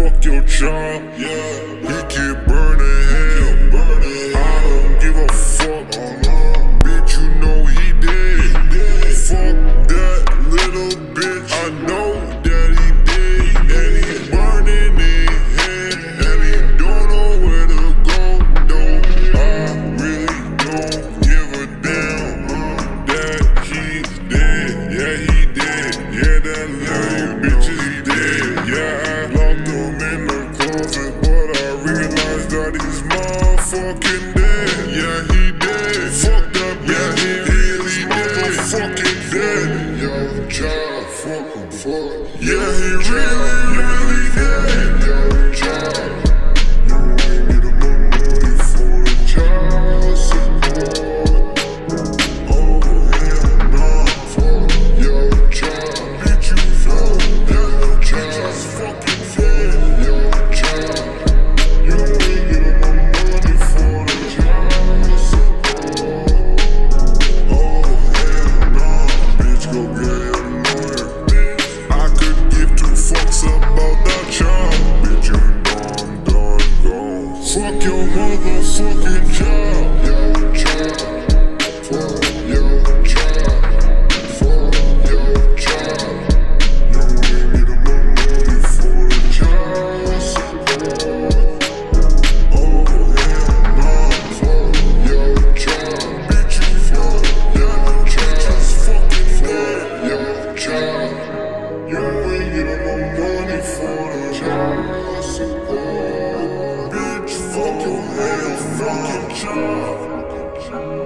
fuck your child. Yeah, he keep burning. job, fuck fuck. Yeah, he really, really. your motherfucking job. fucking job.